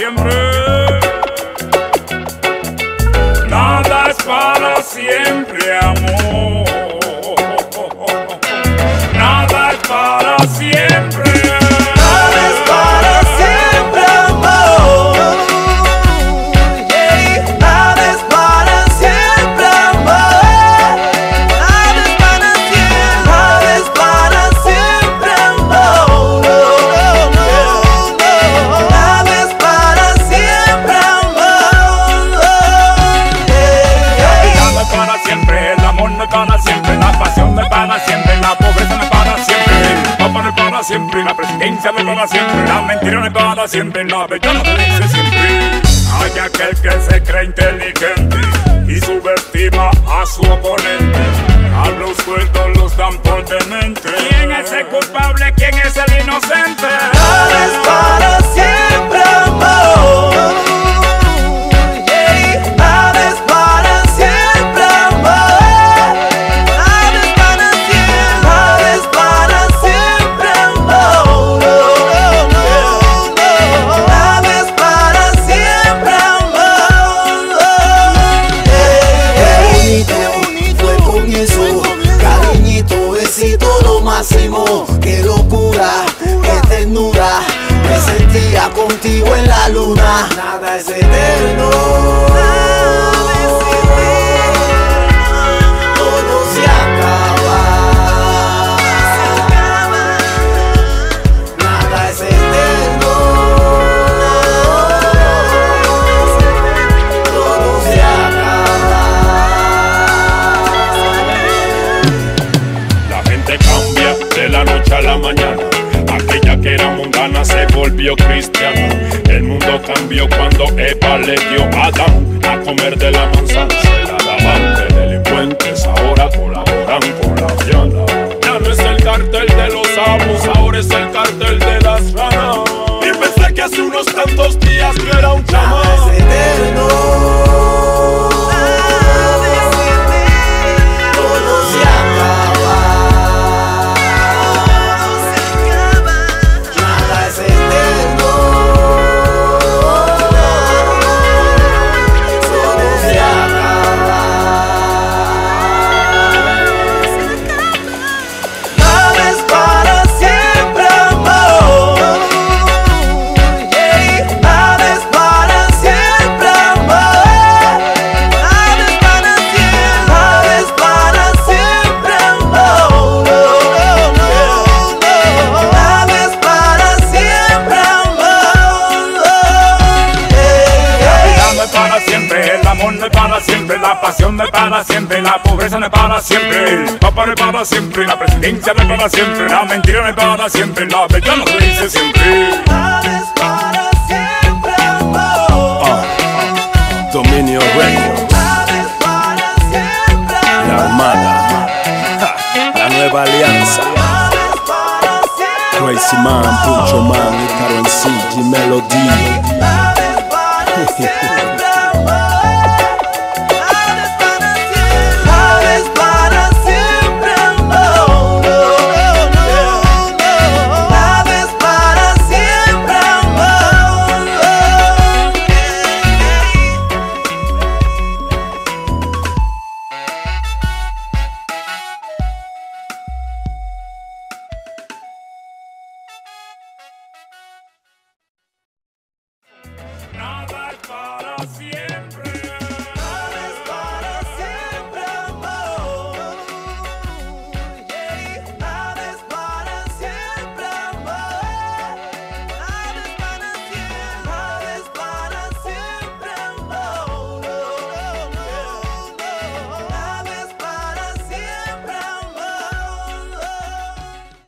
siempre. Nada es para siempre, amor. Siempre, la presidencia no para siempre, la mentira no para siempre, la verdad no se dice siempre. Hay aquel que se cree inteligente y subestima a su oponente. A los sueldos los dan por demente. ¿Quién es el culpable? ¿Quién es el contigo en la luna. Nada es eterno. Mundo cambió cuando Eva le dio a Adán a comer de la manzana. Se la daban de delincuentes, ahora colaboran con la Diana. Ya no es el cartel de los amos, ahora es el cartel de las ranas. Y pensé que hace unos tantos días que pasión no es para siempre, la pobreza no es para siempre, el papá no es para siempre, la presidencia no es para siempre, la mentira no es para siempre, la verdad no se dice siempre. Para siempre. Dominio siempre, la Armada, la nueva alianza. Para siempre. Crazy Man, Pucho Man, Icaro en Melody,